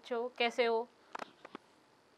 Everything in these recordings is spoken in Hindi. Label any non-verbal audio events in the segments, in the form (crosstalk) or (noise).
बच्चों, कैसे हो?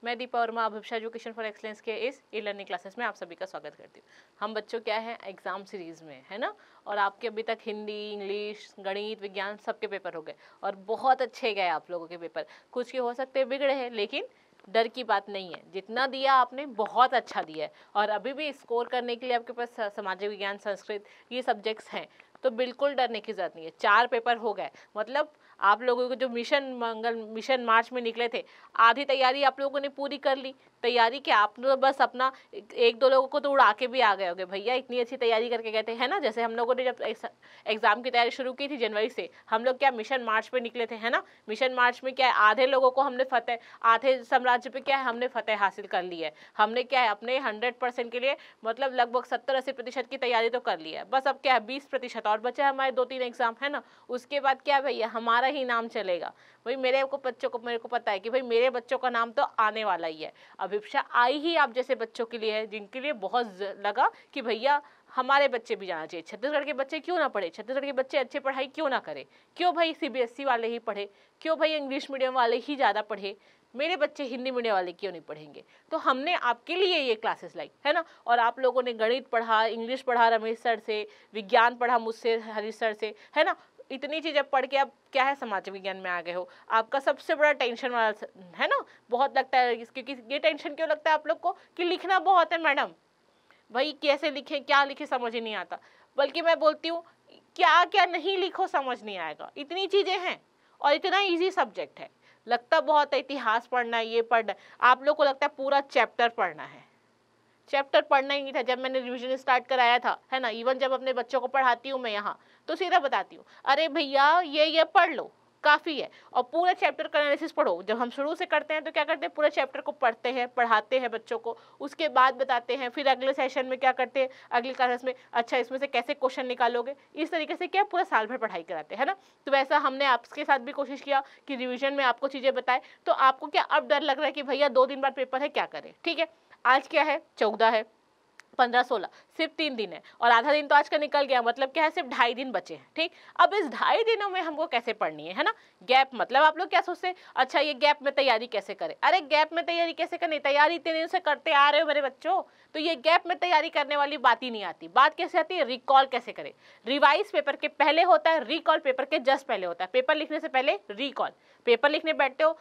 मैं Deepa Verma Abhisha education for excellence के इस ई लर्निंग क्लासेस में आप सभी का स्वागत करती हूँ। हम बच्चों क्या है? एग्ज़ाम सीरीज़ में, है ना? और आपके अभी तक हिंदी, इंग्लिश, गणित, विज्ञान सबके पेपर हो गए। और बहुत अच्छे गए आप लोगों के पेपर कुछ के हो सकते बिगड़े हैं, लेकिन डर की बात नहीं है। जितना दिया आपने, बहुत अच्छा दिया है। और अभी भी स्कोर करने के लिए आपके पास सामाजिक विज्ञान, संस्कृत ये सब्जेक्ट्स हैं। तो बिल्कुल डरने की ज़रूरत नहीं है। चार पेपर हो गए। मतलब आप लोगों को जो मिशन मंगल, मिशन मार्च में निकले थे, आधी तैयारी आप लोगों ने पूरी कर ली। तैयारी क्या? आप लोग बस अपना एक दो लोगों को तो उड़ा के भी आ गए होगे। भैया, इतनी अच्छी तैयारी करके गए थे, है ना? जैसे हम लोगों ने जब एग्ज़ाम की तैयारी शुरू की थी जनवरी से, हम लोग क्या मिशन मार्च पे निकले थे, है ना? मिशन मार्च में क्या है आधे लोगों को हमने फतेह, आधे साम्राज्य पे क्या है हमने फतेह हासिल कर ली है। हमने क्या है अपने हंड्रेड परसेंट के लिए मतलब लगभग सत्तर अस्सी प्रतिशत की तैयारी तो कर ली है। बस अब क्या है बीस प्रतिशत और बचे हमारे दो तीन एग्ज़ाम है ना? उसके बाद क्या भैया, हमारा ही नाम चलेगा। भाई, मेरे को बच्चों को, मेरे को पता है कि भाई, मेरे बच्चों का नाम तो आने वाला ही है। अभिप्सा आई ही आप जैसे बच्चों के लिए है, जिनके लिए बहुत लगा कि भैया, हमारे बच्चे भी जाना चाहिए। छत्तीसगढ़ के बच्चे क्यों ना पढ़े? छत्तीसगढ़ के बच्चे अच्छे पढ़ाई क्यों ना करें? क्यों भाई सीबीएसई वाले ही पढ़े? क्यों भाई इंग्लिश मीडियम वाले ही ज़्यादा पढ़े? मेरे बच्चे हिंदी मीडियम वाले क्यों नहीं पढ़ेंगे? तो हमने आपके लिए ये क्लासेस लाई, है ना? और आप लोगों ने गणित पढ़ा इंग्लिश पढ़ा रमेश सर से, विज्ञान पढ़ा मुझसे, हरीश सर से, है ना? इतनी चीज़ें पढ़ के आप क्या है समाज विज्ञान में आ गए हो? आपका सबसे बड़ा टेंशन वाला है ना? बहुत लगता है क्योंकि ये टेंशन क्यों लगता है आप लोग को? कि लिखना बहुत है, मैडम। भाई, कैसे लिखे, क्या लिखे, समझ ही नहीं आता। बल्कि मैं बोलती हूँ, क्या क्या नहीं लिखो, समझ नहीं आएगा। इतनी चीज़ें हैं और इतना ईजी सब्जेक्ट है। लगता बहुत है, इतिहास पढ़ना है, ये पढ़ना आप लोग को लगता है पूरा चैप्टर पढ़ना है। चैप्टर पढ़ना ही नहीं था, जब मैंने रिविजन स्टार्ट कराया था, है ना? इवन जब अपने बच्चों को पढ़ाती हूँ मैं यहाँ तो सीधा बताती हूँ, अरे भैया, ये ये पढ़ लो, काफ़ी है। और पूरा चैप्टर का एनालिसिस पढ़ो। जब हम शुरू से करते हैं तो क्या करते हैं? पूरे चैप्टर को पढ़ते हैं, पढ़ाते हैं बच्चों को। उसके बाद बताते हैं, फिर अगले सेशन में क्या करते हैं? अगले क्लास में अच्छा इसमें से कैसे क्वेश्चन निकालोगे? इस तरीके से क्या पूरा साल भर पढ़ाई कराते, हैं ना? तो वैसा हमने आपके साथ भी कोशिश किया कि रिविजन में आपको चीज़ें बताए तो आपको क्या अब डर लग रहा है कि, भैया, दो दिन बाद पेपर है, क्या करें? ठीक है? आज क्या है? चौदह है। पंद्रह, सोलह। सिर्फ़ तीन दिन है। और आधा दिन तो आज का निकल गया। मतलब क्या है? सिर्फ़ ढाई दिन बचे हैं, ठीक? अब इस ढाई दिनों में हमको कैसे पढ़नी है है ना? गैप मतलब आप लोग क्या सोचते अच्छा ये गैप में तैयारी कैसे करें? अरे, गैप में तैयारी कैसे करनी तैयारी इतने दिन से करते आ रहे हो मेरे बच्चों? तो ये गैप में तैयारी करने वाली बात ही नहीं आती। बात कैसे आती है? रिकॉल कैसे करें? रिवाइज पेपर के पहले होता है, रिकॉल पेपर के जस्ट पहले होता है। पेपर लिखने से पहले रिकॉल। पेपर लिखने बैठते हो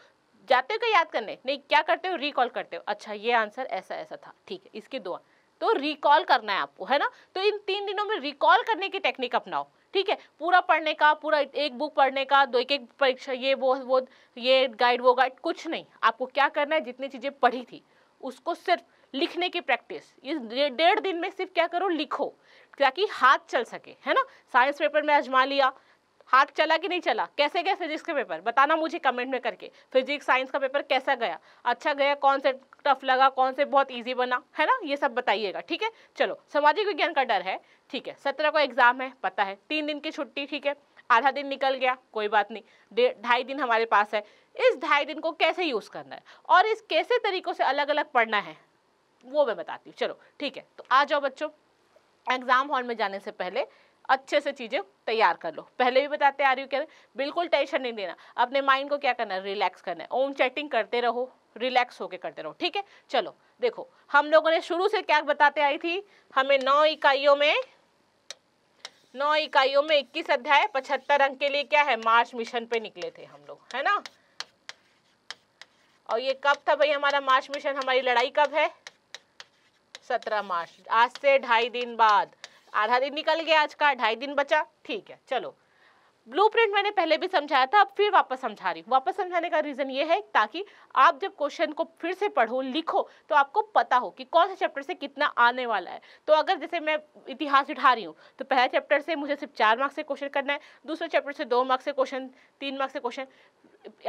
जाते हो क्या याद करने? नहीं, क्या करते हो? रिकॉल करते हो। अच्छा ये आंसर ऐसा ऐसा था। ठीक है, इसकी दुआ तो रिकॉल करना है आपको, है ना? तो इन तीन दिनों में रिकॉल करने की टेक्निक अपनाओ। ठीक है? पूरा पढ़ने का, पूरा एक बुक पढ़ने का, दो, एक एक परीक्षा, ये, वो वो, ये गाइड वो गाइड कुछ नहीं। आपको क्या करना है? जितनी चीज़ें पढ़ी थी, उसको सिर्फ़ लिखने की प्रैक्टिस इस डेढ़ दिन में सिर्फ़ क्या करो? लिखो, ताकि हाथ चल सके, है ना? साइंस पेपर में आजमा लिया हाथ चला कि नहीं चला? कैसे गया फिजिक्स का पेपर? बताना मुझे कमेंट में करके। फिजिक्स साइंस का पेपर कैसा गया? अच्छा गया, कौन से टफ लगा, कौन से बहुत इजी बना, है ना? ये सब बताइएगा, ठीक है? चलो, सामाजिक विज्ञान का डर है, ठीक है? सत्रह को एग्ज़ाम है, पता है। तीन दिन की छुट्टी, ठीक है? आधा दिन निकल गया, कोई बात नहीं। ढाई दिन हमारे पास है। इस ढाई दिन को कैसे यूज़ करना है? और इस कैसे तरीक़ों से अलग अलग पढ़ना है? वो मैं बताती हूँ। चलो, ठीक है? तो आ जाओ बच्चों एग्ज़ाम हॉल में जाने से पहले अच्छे से चीज़ें तैयार कर लो। पहले भी बताते आ रही हूँ क्या बिल्कुल टेंशन नहीं देना अपने माइंड को क्या करना है? रिलैक्स करना है। ओम चैटिंग करते रहो। रिलैक्स होके करते रहो। ठीक है? चलो, देखो, हम लोगों ने शुरू से क्या बताते आई थी? हमें नौ इकाइयों में, नौ इकाइयों में इक्कीस अध्याय पचहत्तर अंक के लिए क्या है? मार्च मिशन पे निकले थे हम लोग, है ना? और ये कब था भाई हमारा मार्च मिशन हमारी लड़ाई कब है? सत्रह मार्च आज से ढाई दिन बाद। आधा दिन निकल गया आज का, ढाई दिन बचा। ठीक है, चलो। ब्लूप्रिंट मैंने पहले भी समझाया था, अब फिर वापस समझा रही हूँ। वापस समझाने का रीज़न ये है ताकि आप जब क्वेश्चन को फिर से पढ़ो, लिखो तो आपको पता हो कि कौन से चैप्टर से कितना आने वाला है। तो अगर जैसे मैं इतिहास उठा रही हूँ तो पहले चैप्टर से मुझे सिर्फ़ चार मार्क्स से क्वेश्चन करना है, दूसरे चैप्टर से दो मार्क्स से क्वेश्चन तीन मार्क्स से क्वेश्चन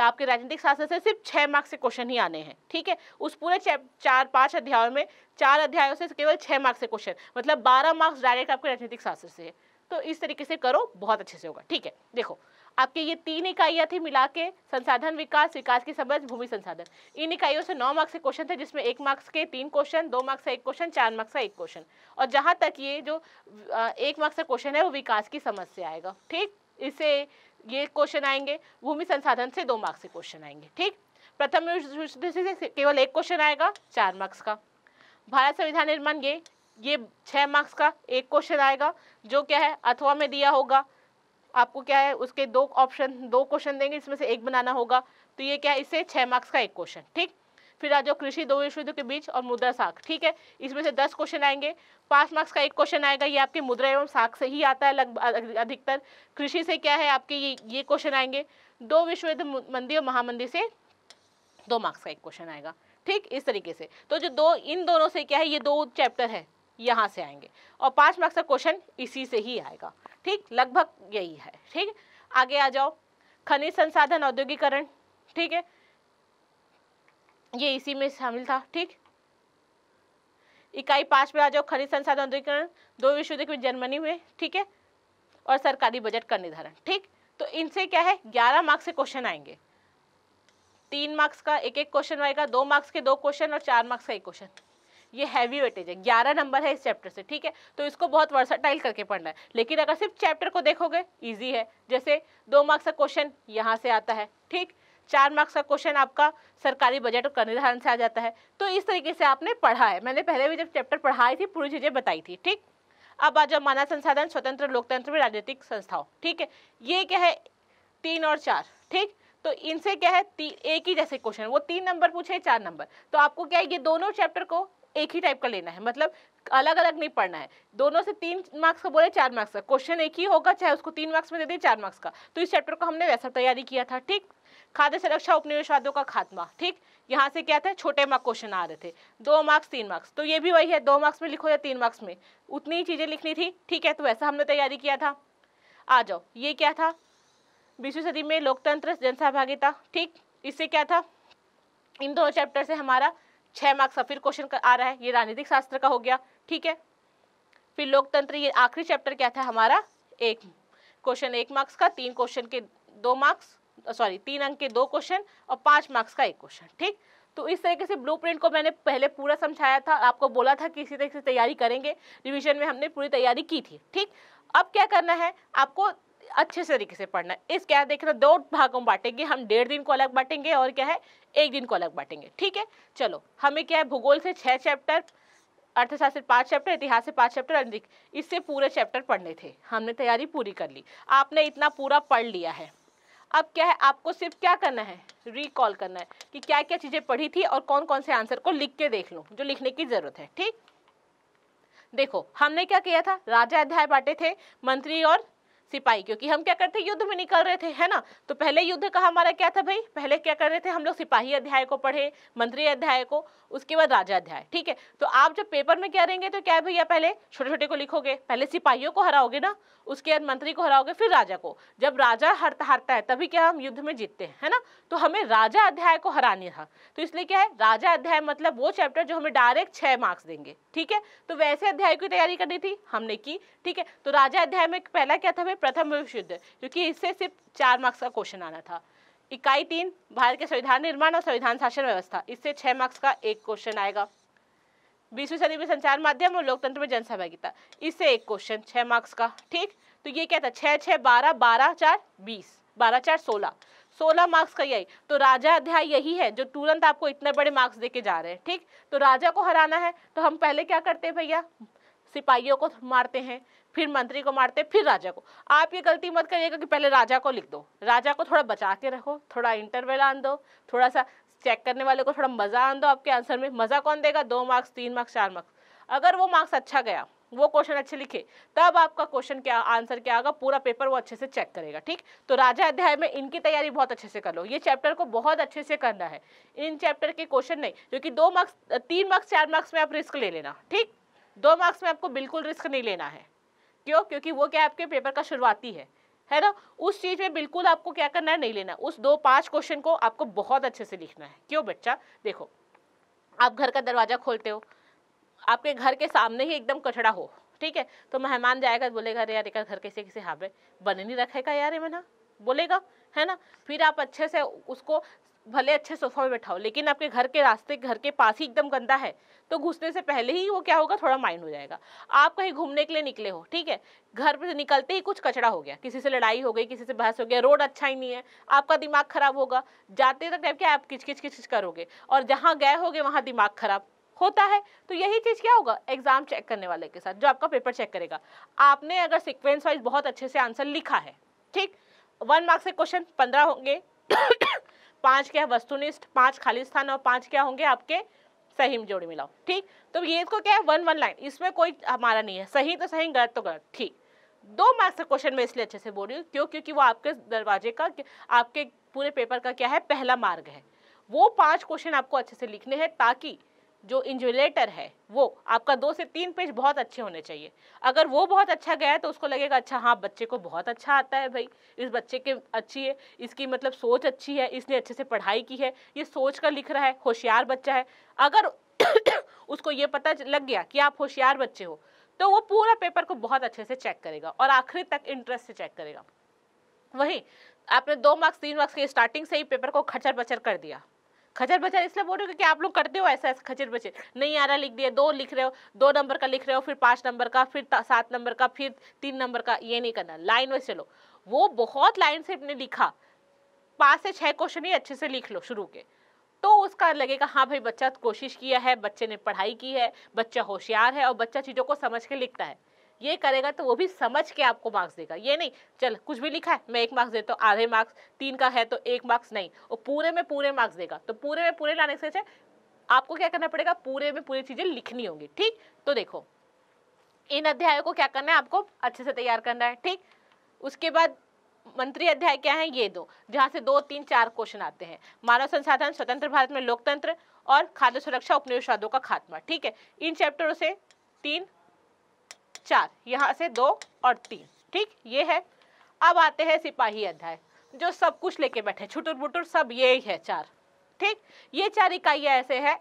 आपके राजनीतिक शास्त्र से सिर्फ़ छः मार्क्स से क्वेश्चन ही आने हैं, ठीक है? उस पूरे चार, पाँच अध्यायों में, चार अध्यायों से केवल छः मार्क्स से क्वेश्चन मतलब बारह मार्क्स डायरेक्ट आपके राजनीतिक शास्त्र से है। तो इस तरीके से करो, बहुत अच्छे से होगा, ठीक है? देखो, आपके ये तीन इकाइयाँ थी मिला के, संसाधन विकास विकास की समझ, भूमि संसाधन। इन इकाइयों से नौ मार्क्स के क्वेश्चन थे, जिसमें एक मार्क्स के तीन क्वेश्चन दो मार्क्स का एक क्वेश्चन चार मार्क्स का एक क्वेश्चन और जहाँ तक ये जो एक मार्क्स का क्वेश्चन है, वो विकास की समझ से आएगा, ठीक? इसे ये क्वेश्चन आएँगे, भूमि संसाधन से दो मार्क्स के क्वेश्चन आएँगे, ठीक? प्रथम से केवल एक क्वेश्चन आएगा, चार मार्क्स का। भारत संविधान निर्माण ये ये छः मार्क्स का एक क्वेश्चन आएगा, जो क्या है, अथवा में दिया होगा। आपको क्या है, उसके दो ऑप्शन दो क्वेश्चन देंगे, इसमें से एक बनाना होगा। तो ये क्या है, इससे छः मार्क्स का एक क्वेश्चन ठीक? फिर आ जाओ कृषि, दो विश्वयुद्ध के बीच और मुद्रा साख, ठीक है? इसमें से दस क्वेश्चन आएँगे। पाँच मार्क्स का एक क्वेश्चन आएगा, ये आपके मुद्रा एवं साख से ही आता है लगभग अधिकतर। कृषि से क्या है आपके ये ये क्वेश्चन आएँगे। दो विश्वयुद्ध मंदी और महामंदी से दो मार्क्स का एक क्वेश्चन आएगा, ठीक? इस तरीके से। तो जो दो, इन दोनों से क्या है, ये दो चैप्टर है, यहाँ से आएँगे। और पाँच मार्क्स का क्वेश्चन इसी से ही आएगा, ठीक? लगभग यही है, ठीक? आगे आ जाओ। खनिज संसाधन औद्योगिकरण, ठीक है? ये इसी में शामिल था, ठीक? इकाई पाँच में आ जाओ, खनिज संसाधन औद्योगिकरण दो विश्वयुद्ध में जर्मनी में, ठीक है? और सरकारी बजट का निर्धारण, ठीक? तो इनसे क्या है? ग्यारह मार्क्स से क्वेश्चन आएँगे। तीन मार्क्स का एक एक क्वेश्चन आएगा, दो मार्क्स के दो क्वेश्चन और चार मार्क्स का एक क्वेश्चन। ये हैवी वेटेज है, ग्यारह नंबर है इस चैप्टर से, ठीक है? तो इसको बहुत वर्साटाइल करके पढ़ना है, लेकिन अगर सिर्फ़ चैप्टर को देखोगे, इजी है। जैसे दो मार्क्स का क्वेश्चन यहाँ से आता है, ठीक? चार मार्क्स का क्वेश्चन आपका सरकारी बजट और कर निर्धारण से आ जाता है। तो इस तरीके से आपने पढ़ा है। मैंने पहले भी जब चैप्टर पढ़ाई थी, पूरी चीज़ें बताई थी, ठीक? अब आ जाओ मानव संसाधन, स्वतंत्र लोकतंत्र में राजनीतिक संस्थाओं, ठीक है? ये क्या है? तीन और चार, ठीक? तो इनसे क्या है? एक ही जैसे क्वेश्चन वो तीन नंबर पूछे, चार नंबर तो आपको क्या है? ये दोनों चैप्टर को एक ही टाइप का लेना है। मतलब अलग अलग नहीं पढ़ना है। दोनों से तीन मार्क्स का बोले, चार मार्क्स का। क्वेश्चन एक ही होगा, चाहे उसको तीन मार्क्स में दे दिए, चार मार्क्स का। तो इस चैप्टर को हमने वैसा तैयारी किया था, ठीक? खाद्य सुरक्षा उपनिवेशवादों का खात्मा, ठीक? यहाँ से क्या था? छोटे मार्क क्वेश्चन आ रहे थे। दो मार्क्स तीन मार्क्स तो ये भी वही है, दो मार्क्स में लिखो या तीन मार्क्स में। उतनी ही चीज़ें लिखनी थी, ठीक है? तो वैसा हमने तैयारी किया था। आ जाओ, ये क्या था? बीसवीं सदी में लोकतंत्र, जनसहभागिता, ठीक? इससे क्या था? इन दोनों चैप्टर से हमारा छः मार्क्स का फिर क्वेश्चन आ रहा है, ये राजनीतिक शास्त्र का हो गया, ठीक है? फिर लोकतंत्र, ये आखिरी चैप्टर क्या था हमारा? एक क्वेश्चन एक मार्क्स का, तीन क्वेश्चन के दो मार्क्स सॉरी तीन अंक के दो क्वेश्चन और पाँच मार्क्स का एक क्वेश्चन ठीक? तो इस तरीके से ब्लूप्रिंट को मैंने पहले पूरा समझाया था, आपको बोला था कि इसी तरीके से तैयारी करेंगे। रिवीजन में हमने पूरी तैयारी की थी, ठीक? अब क्या करना है? आपको अच्छे से तरीके से पढ़ना। इस क्या देखना दो भागों में बांटेंगे, हम डेढ़ दिन को अलग बांटेंगे और क्या है, एक दिन को अलग बांटेंगे, ठीक है? चलो, हमें क्या है, भूगोल से छः चैप्टर अर्थशास्त्र पाँच चैप्टर इतिहास से पाँच चैप्टर अंधिक इससे पूरे चैप्टर पढ़ने थे। हमने तैयारी पूरी कर ली। आपने इतना पूरा पढ़ लिया है। अब क्या है, आपको सिर्फ़ क्या करना है? रिकॉल करना है कि क्या क्या चीज़ें पढ़ी थी और कौन कौन से आंसर को लिख के देख लूँ, जो लिखने की ज़रूरत है, ठीक? देखो, हमने क्या किया था? राजा अध्याय बांटे थे, मंत्री और सिपाही, क्योंकि हम क्या करते, युद्ध में निकल रहे थे, है ना? तो पहले युद्ध का हमारा क्या था भाई? पहले क्या कर रहे थे, हम लोग सिपाही अध्याय को पढ़े, मंत्री अध्याय को, उसके बाद राजा अध्याय, ठीक है? तो आप जब पेपर में क्या रहेंगे तो क्या भैया पहले? छोटे छोटे को लिखोगे, पहले सिपाहियों को हराओगे ना, उसके बाद मंत्री को हराओगे, फिर राजा को। जब राजा हरता हारता है, तभी क्या हम युद्ध में जीतते हैं, है ना? तो हमें राजा अध्याय को हरानी था। तो इसलिए क्या है, राजा अध्याय मतलब वो चैप्टर जो हमें डायरेक्ट छह मार्क्स देंगे, ठीक है? तो वैसे अध्याय की तैयारी करनी थी, हमने की, ठीक है? तो राजा अध्याय में पहला क्या था भाई? प्रथम विश्व युद्ध, क्योंकि इससे सिर्फ़ चार मार्क्स का क्वेश्चन आना था। इकाई तीन, भारत के संविधान निर्माण और संविधान शासन व्यवस्था, इससे छह मार्क्स का एक क्वेश्चन आएगा। बीसवीं सदी में संचार माध्यम और लोकतंत्र में जनसहभागिता, इससे एक क्वेश्चन छह मार्क्स का, ठीक? तो ये क्या था? छः छः बारह बारह, चार, बीस, बारह, चार, सोलह। सोलह मार्क्स का यही। तो राजा अध्याय यही है, जो तुरंत आपको इतने बड़े मार्क्स देके जा रहे हैं, ठीक? तो राजा को हराना है तो हम पहले क्या करते हैं भैया? सिपाहियों को मारते हैं, फिर मंत्री को मारते हैं, फिर राजा को। आप ये गलती मत करिएगा कि पहले राजा को लिख दो। राजा को थोड़ा बचा के रखो, थोड़ा इंटरवल आन दो, थोड़ा सा चेक करने वाले को थोड़ा मज़ा आन दो आपके आंसर में। मज़ा कौन देगा? दो मार्क्स तीन मार्क्स चार मार्क्स अगर वो मार्क्स अच्छा गया, वो क्वेश्चन अच्छे लिखे, तब आपका क्वेश्चन क्या आंसर क्या आएगा पूरा पेपर वो अच्छे से चेक करेगा, ठीक? तो राजा अध्याय में इनकी तैयारी बहुत अच्छे से कर लो। ये चैप्टर को बहुत अच्छे से करना है। इन चैप्टर के क्वेश्चन नहीं, क्योंकि दो मार्क्स तीन मार्क्स चार मार्क्स में आप रिस्क ले लेना, ठीक? दो मार्क्स में आपको बिल्कुल रिस्क नहीं लेना है। क्यों? क्योंकि वो क्या आपके पेपर का शुरुआती है। है ना? उस चीज़ में बिल्कुल आपको क्या करना है? नहीं लेना उस दो पाँच क्वेश्चन को आपको बहुत अच्छे से लिखना है। क्यों बच्चा? देखो, आप घर का दरवाज़ा खोलते हो। आपके घर के सामने ही एकदम कचड़ा हो, ठीक है? तो मेहमान जाएगा, बोलेगा, अरे यार, एक घर कैसे कैसे? हाँ बने नहीं रखेगा यार ये मना बोलेगा, है ना? फिर आप अच्छे से उसको भले अच्छे सोफा में बैठाओ, लेकिन आपके घर के रास्ते, घर के पास ही एकदम गंदा है तो घुसने से पहले ही वो क्या होगा? थोड़ा माइंड हो जाएगा। आप कहीं घूमने के लिए निकले हो, ठीक है? घर पर निकलते ही कुछ कचरा हो गया, किसी से लड़ाई हो गई, किसी से बहस हो गया, रोड अच्छा ही नहीं है, आपका दिमाग खराब होगा। जाते तक क्या आप किच किच किच करोगे, और जहाँ गए होगे, वहाँ दिमाग खराब होता है। तो यही चीज़ क्या होगा? एग्ज़ाम चेक करने वाले के साथ, जो आपका पेपर चेक करेगा। आपने अगर सिक्वेंस वाइज बहुत अच्छे से आंसर लिखा है, ठीक? वन मार्क्स से क्वेश्चन पंद्रह होंगे। पाँच क्या है वस्तुनिष्ठ, पाँच खाली स्थान और पाँच क्या होंगे आपके सही में जोड़ी मिलाओ, ठीक? तो ये इसको क्या है? वन वन लाइन, इसमें कोई हमारा नहीं है, सही तो सही, गलत तो गलत, ठीक? दो मार्क्स का क्वेश्चन मैं इसलिए अच्छे से बोल रही हूँ, क्यों? क्योंकि वो आपके दरवाजे का, आपके पूरे पेपर का क्या है? पहला मार्ग है। वो पाँच क्वेश्चन आपको अच्छे से लिखने हैं ताकि जो इंजुलेटर है, वो, आपका दो से तीन पेज बहुत अच्छे होने चाहिए। अगर वो बहुत अच्छा गया है तो उसको लगेगा अच्छा हाँ बच्चे को बहुत अच्छा आता है भाई। इस बच्चे के अच्छी है, इसकी मतलब सोच अच्छी है, इसने अच्छे से पढ़ाई की है, ये सोच कर लिख रहा है, होशियार बच्चा है। अगर (coughs) उसको ये पता लग गया कि आप होशियार बच्चे हो तो वो पूरा पेपर को बहुत अच्छे से चेक करेगा और आखिरी तक इंटरेस्ट से चेक करेगा। वही, आपने दो मार्क्स तीन मार्क्स के स्टार्टिंग से ही पेपर को खचर बचर कर दिया। खचर बचर इसलिए बोल रहे हो कि आप लोग करते हो ऐसा ऐसा खचर बचर नहीं आ रहा, लिख दिया, दो लिख रहे हो, दो नंबर का लिख रहे हो, फिर पाँच नंबर का, फिर सात नंबर का, फिर तीन नंबर का, ये नहीं करना, लाइन वाइज चलो। वो बहुत लाइन से अपने लिखा, पाँच से छः क्वेश्चन ही अच्छे से लिख लो शुरू के। तो उसका लगेगा हाँ भाई, बच्चा कोशिश किया है, बच्चे ने पढ़ाई की है, बच्चा होशियार है और बच्चा चीज़ों को समझ के लिखता है। ये करेगा तो वो भी समझ के आपको मार्क्स देगा। ये नहीं, चल, कुछ भी लिखा है, मैं एक मार्क्स देता हूँ, आधे मार्क्स तीन का है तो एक मार्क्स नहीं। वो पूरे में पूरे मार्क्स देगा। तो पूरे में पूरे लाने से आपको क्या करना पड़ेगा? पूरे में पूरी चीज़ें लिखनी होंगी, ठीक? तो देखो, इन अध्यायों को क्या करना है? आपको अच्छे से तैयार करना है, ठीक? उसके बाद मंत्री अध्याय क्या है? ये दो, जहाँ से दो, तीन, चार क्वेश्चन आते हैं। मानव संसाधन, स्वतंत्र भारत में लोकतंत्र और खाद्य सुरक्षा उपनिवेशवादों का खात्मा, ठीक है? इन चैप्टरों से तीन चार, यहाँ से दो और तीन, ठीक? ये है। अब आते हैं सिपाही अध्याय, जो सब कुछ लेके बैठे, छुटुर बुटुर सब ये ही है चार, ठीक? ये चार इकाइयाँ ऐसे है,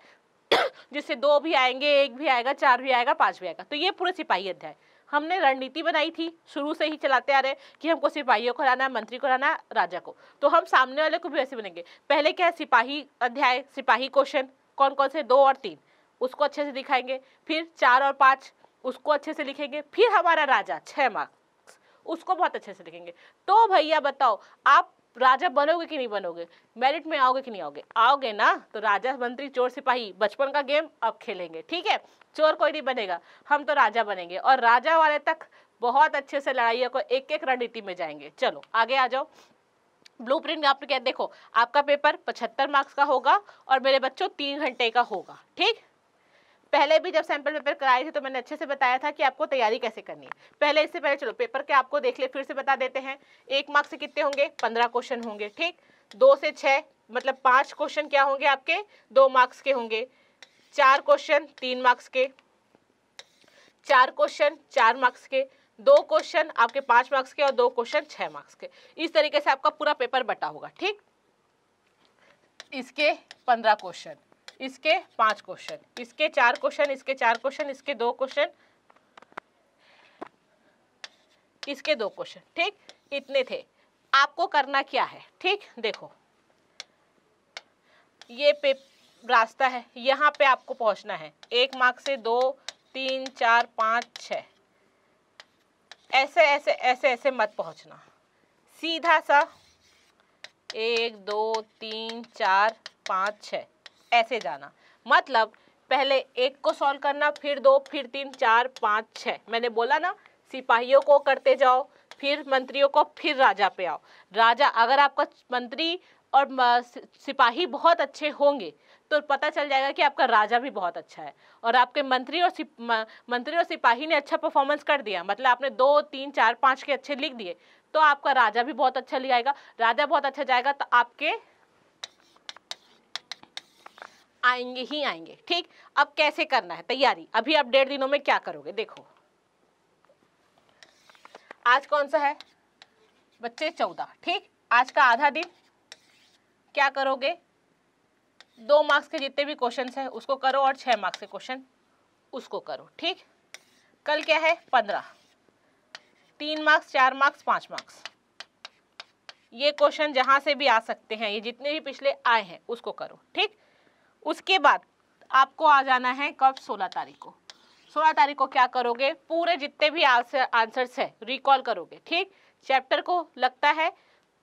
(coughs) जिससे दो भी आएँगे, एक भी आएगा, चार भी आएगा, पाँच भी आएगा। तो ये पूरे सिपाही अध्याय। हमने रणनीति बनाई थी, शुरू से ही चलाते आ रहे कि हमको सिपाहियों को हराना, मंत्री को हराना, राजा को। तो हम सामने वाले को भी ऐसे बनेंगे। पहले क्या है, सिपाही अध्याय, सिपाही क्वेश्चन कौन कौन से? दो और तीन, उसको अच्छे से दिखाएँगे। फिर चार और पाँच उसको अच्छे से लिखेंगे। फिर हमारा राजा छः मार्क्स उसको बहुत अच्छे से लिखेंगे। तो भैया बताओ, आप राजा बनोगे कि नहीं बनोगे? मेरिट में आओगे कि नहीं आओगे? आओगे ना? तो राजा, मंत्री, चोर, सिपाही, बचपन का गेम अब खेलेंगे। ठीक है? चोर कोई नहीं बनेगा। हम तो राजा बनेंगे। और राजा वाले तक बहुत अच्छे से लड़ाइयों को एक एक रणनीति में जाएँगे। चलो, आगे आ जाओ। ब्लू प्रिंट आप क्या देखो, आपका पेपर पचहत्तर मार्क्स का होगा और मेरे बच्चों, तीन घंटे का होगा। ठीक? पहले भी जब सैंपल पेपर कराए थे तो मैंने अच्छे से बताया था कि आपको तैयारी कैसे करनी है। पहले इससे पहले चलो पेपर के आपको देख ले, फिर से बता देते हैं। एक मार्क्स से कितने होंगे? पंद्रह क्वेश्चन होंगे, ठीक? दो से छः मतलब पाँच क्वेश्चन क्या होंगे आपके? दो मार्क्स के होंगे। चार क्वेश्चन तीन मार्क्स के। चार क्वेश्चन चार मार्क्स के। दो क्वेश्चन आपके पाँच मार्क्स के और दो क्वेश्चन छः मार्क्स के। इस तरीके से आपका पूरा पेपर बटा होगा, ठीक? इसके पंद्रह क्वेश्चन इसके पाँच क्वेश्चन, इसके चार क्वेश्चन, इसके चार क्वेश्चन, इसके दो क्वेश्चन, इसके दो क्वेश्चन, ठीक? इतने थे। आपको करना क्या है? ठीक? देखो। ये पे रास्ता है। यहाँ पे आपको पहुँचना है। एक मार्क से दो, तीन, चार, पाँच छ ऐसे ऐसे ऐसे ऐसे मत पहुँचना। सीधा सा। एक, दो, तीन, चार, पाँच छ ऐसे जाना। मतलब पहले एक को सॉल्व करना, फिर दो, फिर तीन, चार, पाँच छः मैंने बोला ना, सिपाहियों को करते जाओ, फिर मंत्रियों को, फिर राजा पे आओ। राजा अगर आपका मंत्री और सिपाही बहुत अच्छे होंगे तो पता चल जाएगा कि आपका राजा भी बहुत अच्छा है। और आपके मंत्री और मंत्री और सिपाही ने अच्छा परफॉर्मेंस कर दिया। मतलब आपने दो, तीन, चार, पाँच के अच्छे लिख दिए तो आपका राजा भी बहुत अच्छा लिखाएगा राजा बहुत अच्छा जाएगा तो आपके आएँगे ही आएँगे, ठीक? अब कैसे करना है? तैयारी। अभी आप डेढ़ दिनों में क्या करोगे? देखो। आज कौन सा है? बच्चे चौदह, ठीक? आज का आधा दिन। क्या करोगे? दो मार्क्स के जितने भी क्वेश्चन है, उसको करो और छह मार्क्स के क्वेश्चन, उसको करो, ठीक? कल क्या है? पंद्रह। तीन मार्क्स, चार मार्क्स, पाँच मार्क्स। ये क्वेश्चन जहाँ से भी आ सकते हैं, ये जितने भी पिछले आए हैं, उसको करो, ठीक? उसके बाद आपको आ जाना है कब? सोलह तारीख को। सोलह तारीख को क्या करोगे? पूरे जितने भी आंसर, आंसर्स है रिकॉल करोगे, ठीक? चैप्टर को लगता है,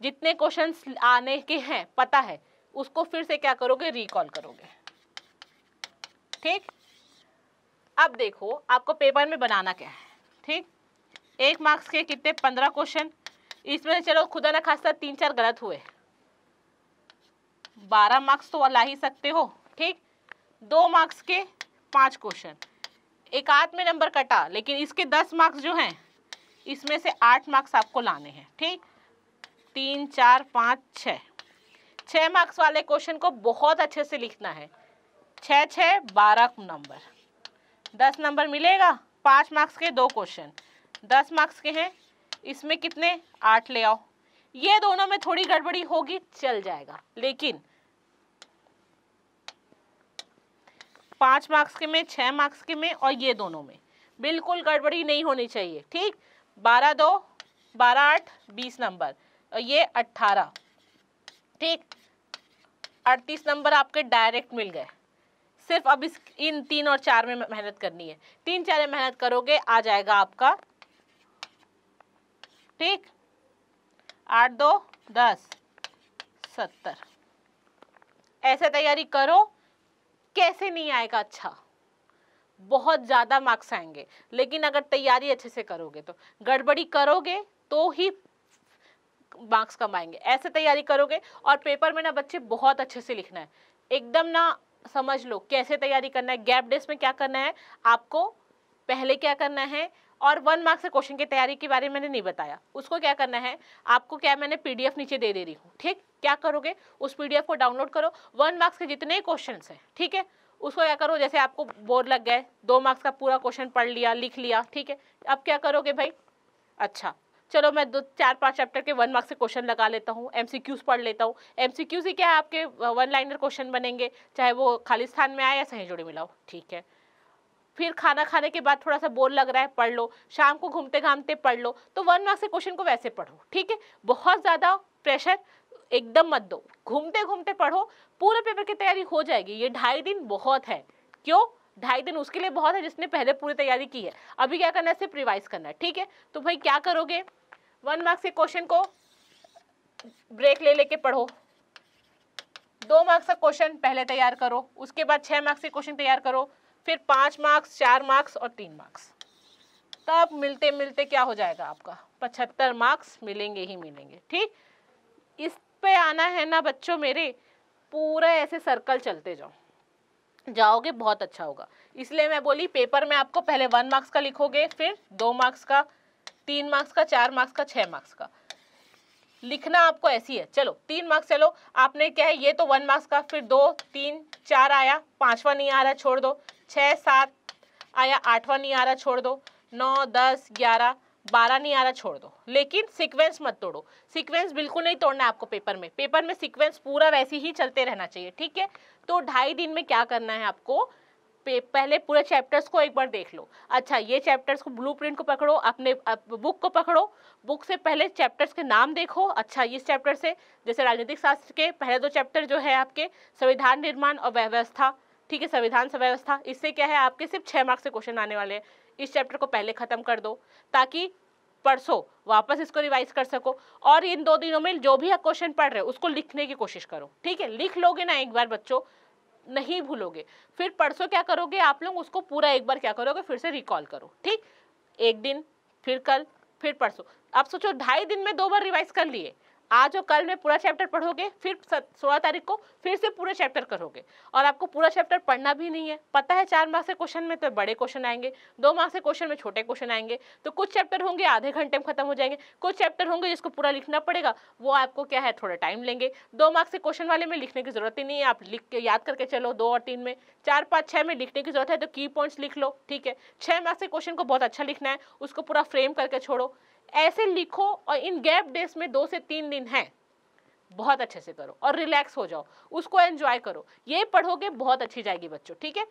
जितने क्वेश्चंस आने के हैं, पता है, उसको फिर से क्या करोगे? रिकॉल करोगे। ठीक? अब देखो, आपको पेपर में बनाना क्या है, ठीक? एक मार्क्स के कितने? पंद्रह क्वेश्चन इसमें चलो, खुदा ना खासा तीन चार गलत हुए। बारह मार्क्स तो ला ही सकते हो। ठीक? दो मार्क्स के पाँच क्वेश्चन एक आध में नंबर कटा, लेकिन इसके दस मार्क्स जो हैं, इसमें से आठ मार्क्स आपको लाने हैं, ठीक? तीन, चार, पाँच छः छः मार्क्स वाले क्वेश्चन को बहुत अच्छे से लिखना है. छः छः बारह नंबर दस नंबर मिलेगा, पाँच मार्क्स के दो क्वेश्चन दस मार्क्स के हैं, इसमें कितने? आठ ले आओ. ये दोनों में थोड़ी गड़बड़ी होगी, चल जाएगा. लेकिन पाँच मार्क्स के में छः मार्क्स के में और ये दोनों में। बिल्कुल गड़बड़ी नहीं होनी चाहिए, ठीक? बारह दो, बारह आठ, बीस नंबर। और ये अट्ठारह, ठीक? अड़तीस नंबर आपके डायरेक्ट मिल गए। सिर्फ़ अब इस, इन तीन और चार में, मेहनत करनी है। तीन चार में मेहनत करोगे, आ जाएगा आपका, ठीक? आठ दो, दस, सत्तर। ऐसे तैयारी करो कैसे नहीं आएगा? अच्छा बहुत ज़्यादा मार्क्स आएँगे, लेकिन अगर तैयारी अच्छे से करोगे तो। गड़बड़ी करोगे तो ही मार्क्स कमाएँगे ऐसे तैयारी करोगे और पेपर में ना बच्चे बहुत अच्छे से लिखना है। एकदम ना समझ लो कैसे तैयारी करना है गैप डेज़ में क्या करना है, आपको पहले क्या करना है और वन मार्क्स से क्वेश्चन की तैयारी के बारे में मैंने नहीं बताया। उसको क्या करना है? आपको क्या मैंने पीडीएफ नीचे दे दे रही हूँ, ठीक? क्या करोगे? उस पीडीएफ को डाउनलोड करो। वन मार्क्स के जितने क्वेश्चन हैं, ठीक है? उसको क्या करो? जैसे आपको बोर्ड लग गए दो मार्क्स का पूरा क्वेश्चन पढ़ लिया, लिख लिया, ठीक है? अब क्या करोगे भाई? अच्छा चलो मैं दो, चार, पाँच चैप्टर के वन मार्क्स से क्वेश्चन लगा लेता हूँ एम पढ़ लेता हूँ। एम ही क्या है आपके वन लाइनर क्वेश्चन बनेंगे? चाहे वो खालिस्तान में आए या सही जोड़े मिलाओ ठीक है? फिर खाना खाने के बाद थोड़ा सा बोर लग रहा है, पढ़ लो। शाम को घूमते घामते पढ़ लो। तो वन मार्क्स के क्वेश्चन को वैसे पढ़ो, ठीक है? बहुत ज़्यादा प्रेशर एकदम मत दो। घूमते घूमते पढ़ो, पूरे पेपर की तैयारी हो जाएगी। ये ढाई दिन बहुत है। क्यों? ढाई दिन उसके लिए बहुत है जिसने पहले पूरी तैयारी की है। अभी क्या करना है? सिर्फ़ रिवाइज करना है, ठीक है? तो भाई क्या करोगे? वन मार्क्स के क्वेश्चन को ब्रेक ले लेके पढ़ो। दो मार्क्स का क्वेश्चन पहले तैयार करो, उसके बाद छह मार्क्स के क्वेश्चन तैयार करो। फिर पाँच मार्क्स चार मार्क्स और तीन मार्क्स तब मिलते मिलते क्या हो जाएगा आपका? पचहत्तर मार्क्स मिलेंगे ही मिलेंगे, ठीक? इस पे आना है ना बच्चों मेरे, पूरा ऐसे सर्कल चलते जाओ। जाओगे बहुत अच्छा होगा। इसलिए मैं बोली पेपर में आपको पहले वन मार्क्स का लिखोगे, फिर दो मार्क्स का, तीन मार्क्स का, चार मार्क्स का छः मार्क्स का। लिखना आपको ऐसी है। चलो, तीन मार्क्स चलो। आपने क्या है, ये तो वन मार्क्स का, फिर दो, तीन, चार आया, पांचवा नहीं आ रहा, छोड़ दो। छः, सात, आया आठवां नहीं आ रहा, छोड़ दो। नौ, दस, ग्यारह, बारह नहीं आ रहा, छोड़ दो। लेकिन सीक्वेंस मत तोड़ो। सीक्वेंस बिल्कुल नहीं तोड़ना है आपको पेपर में। पेपर में सीक्वेंस पूरा वैसे ही चलते रहना चाहिए, ठीक है? तो ढाई दिन में क्या करना है आपको? पहले पूरे चैप्टर्स को एक बार देख लो। अच्छा ये चैप्टर्स को ब्लूप्रिंट को पकड़ो, अपने बुक को पकड़ो। बुक से पहले चैप्टर्स के नाम देखो। अच्छा इस चैप्टर से जैसे राजनीतिक शास्त्र के पहले दो चैप्टर जो है आपके, संविधान निर्माण और व्यवस्था। ठीक है, संविधान व्यवस्था इससे क्या है, आपके सिर्फ़ छः मार्क्स से क्वेश्चन आने वाले हैं। इस चैप्टर को पहले ख़त्म कर दो, ताकि परसों वापस इसको रिवाइज कर सको और इन दो दिनों में जो भी आप क्वेश्चन पढ़ रहे हो, उसको लिखने की कोशिश करो। ठीक है, लिख लोगे ना एक बार बच्चों, नहीं भूलोगे। फिर परसों क्या करोगे आप लोग, उसको पूरा एक बार क्या करोगे, फिर से रिकॉल करो। ठीक? एक दिन, फिर कल, फिर परसों। आप सोचो, ढाई दिन में दो बार रिवाइज कर लिए। आज और कल में पूरा चैप्टर पढ़ोगे, फिर सोलह तारीख को फिर से पूरा चैप्टर करोगे। और आपको पूरा चैप्टर पढ़ना भी नहीं है। पता है चार मार्क्स के क्वेश्चन में तो बड़े क्वेश्चन आएँगे, दो मार्क्स के क्वेश्चन में छोटे क्वेश्चन आएँगे। तो कुछ चैप्टर होंगे, आधे घंटे में खत्म हो जाएँगे। कुछ चैप्टर होंगे जिसको पूरा लिखना पड़ेगा, वो आपको क्या है, थोड़ा टाइम लेंगे। दो मार्क्स के क्वेश्चन वाले में लिखने की ज़रूरत ही नहीं है। आप लिख के याद करके चलो, दो और तीन में। चार, पाँच छः में लिखने की ज़रूरत है तो की पॉइंट्स लिख लो, ठीक है? छः मार्क्स के क्वेश्चन को बहुत अच्छा लिखना है, उसको पूरा फ्रेम करके छोड़ो। ऐसे लिखो और इन गैप डेज़ में दो से तीन दिन है। बहुत अच्छे से करो और रिलैक्स हो जाओ। उसको एंजॉय करो। ये पढ़ोगे, बहुत अच्छी जाएगी बच्चों, ठीक है?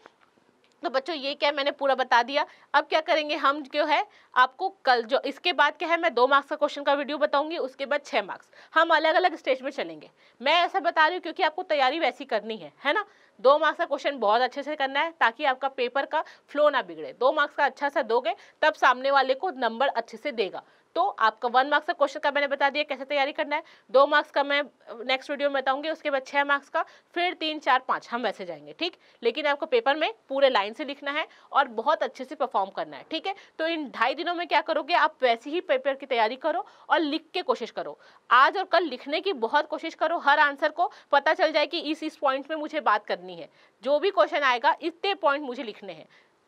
तो बच्चों, ये क्या मैंने पूरा बता दिया? अब क्या करेंगे हम जो है, आपको कल जो, इसके बाद क्या है, मैं दो मार्क्स का क्वेश्चन का वीडियो बताऊँगी, उसके बाद छः मार्क्स। हम अलग अलग स्टेज में चलेंगे। मैं ऐसा बता रही हूँ क्योंकि आपको तैयारी वैसी करनी है है ना? दो मार्क्स का क्वेश्चन बहुत अच्छे से करना है ताकि आपका पेपर का फ्लो ना बिगड़े। दो मार्क्स का अच्छा सा दोगे, तब सामने वाले को नंबर अच्छे से देगा। तो आपका वन मार्क्स का क्वेश्चन का मैंने बता दिया, कैसे तैयारी करना है। दो मार्क्स का मैं नेक्स्ट वीडियो में बताऊँगी, उसके बाद छः मार्क्स का, फिर तीन, चार, पाँच, हम वैसे जाएँगे, ठीक? लेकिन आपको पेपर में पूरे लाइन से लिखना है और बहुत अच्छे से परफॉर्म करना है, ठीक है? तो इन ढाई दिनों में क्या करोगे, आप वैसे ही पेपर की तैयारी करो और लिख के कोशिश करो। आज और कल लिखने की बहुत कोशिश करो, हर आंसर को पता चल जाए कि इस इस पॉइंट में मुझे बात करनी है। जो भी क्वेश्चन आएगा, इतने पॉइंट मुझे लिखने हैं।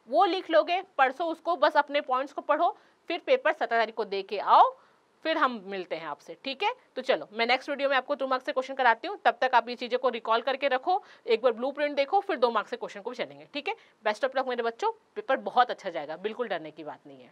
वो लिख लोगे परसों उसको, बस अपने पॉइंट्स को पढ़ो फिर पेपर सत्रह तारीख को दे के आओ, फिर हम मिलते हैं आपसे, ठीक है? तो चलो, मैं नेक्स्ट वीडियो में आपको टू मार्क्स से क्वेश्चन कराती हूँ, तब तक आप ये चीज़ें को रिकॉल करके रखो, एक बार ब्लू प्रिंट देखो, फिर दो मार्क्स से क्वेश्चन को भी चलेंगे, ठीक है? बेस्ट ऑफ़ लक मेरे बच्चों पेपर बहुत अच्छा जाएगा, बिल्कुल डरने की बात नहीं है।